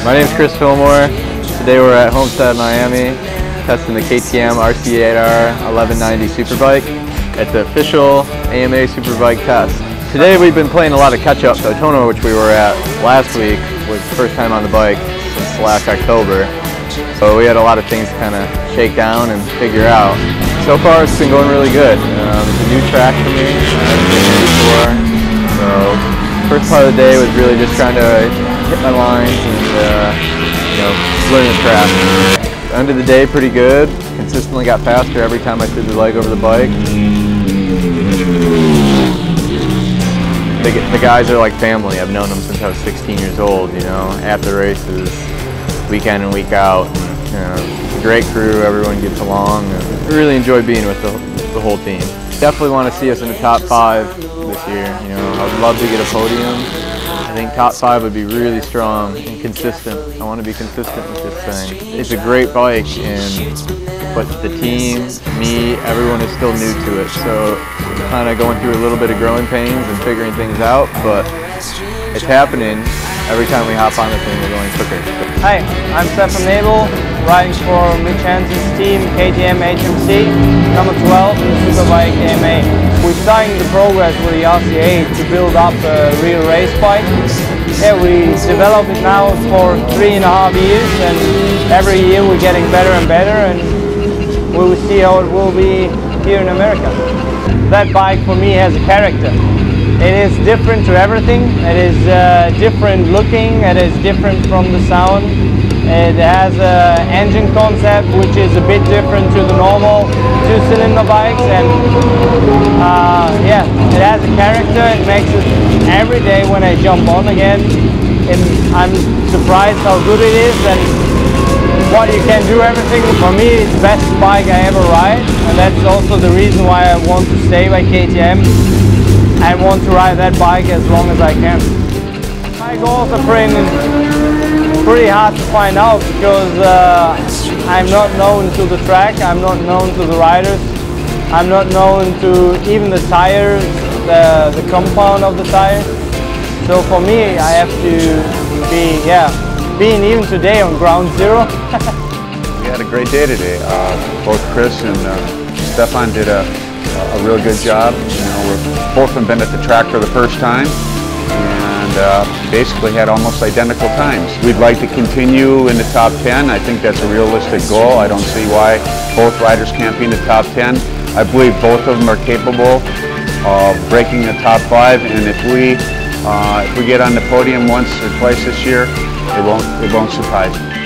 My name is Chris Fillmore. Today we're at Homestead, Miami, testing the KTM RC8R 1190 Superbike at the official AMA Superbike test. Today we've been playing a lot of catch-up. Daytona, which we were at last week, was first time on the bike since last October. So we had a lot of things to kind of shake down and figure out. So far it's been going really good. Um, it's a new track for me. I've been before. So first part of the day was really just trying to hit my lines and uh, you know, learn the. End of the day pretty good. Consistently got faster every time I threw the leg over the bike. The, the guys are like family. I've known them since I was 16 years old, you know, at the races, week in and week out. You know, great crew, everyone gets along. I really enjoy being with the, the whole team. Definitely want to see us in the top five this year. You know, I would love to get a podium. I think top five would be really strong and consistent. I want to be consistent with this thing. It's a great bike, and but the team, me, everyone is still new to it. So kind of going through a little bit of growing pains and figuring things out, but it's happening. Every time we hop on the thing, we're going quicker. Hi, I'm Stefan Nebel, riding for Mitch Hansen's team, KTM HMC, number 12 in the Superbike AMA. We're starting the progress with the RC8 to build up a real race bike. Yeah, we developed it now for three and a half years and every year we're getting better and better and we will see how it will be here in America. That bike for me has a character. It is different to everything. It is uh, different looking. It is different from the sound. It has an engine concept which is a bit different to the normal two-cylinder bikes and uh, yeah, it has a character. It makes it every day when I jump on again. And I'm surprised how good it is and what you can do everything. For me, it's the best bike I ever ride and that's also the reason why I want to stay by KTM I want to ride that bike as long as I can. My goals are pretty, pretty hard to find out because uh, I'm not known to the track, I'm not known to the riders, I'm not known to even the tires, the, the compound of the tires. So for me, I have to be, yeah, being even today on ground zero. we had a great day today. Uh, both Chris and uh, Stefan did a a real good job. You know, we're both have been at the track for the first time uh, basically had almost identical times. We'd like to continue in the top 10. I think that's a realistic goal. I don't see why both riders can't be in the top 10. I believe both of them are capable of breaking the top five and if we uh, if we get on the podium once or twice this year, it won't, it won't surprise me.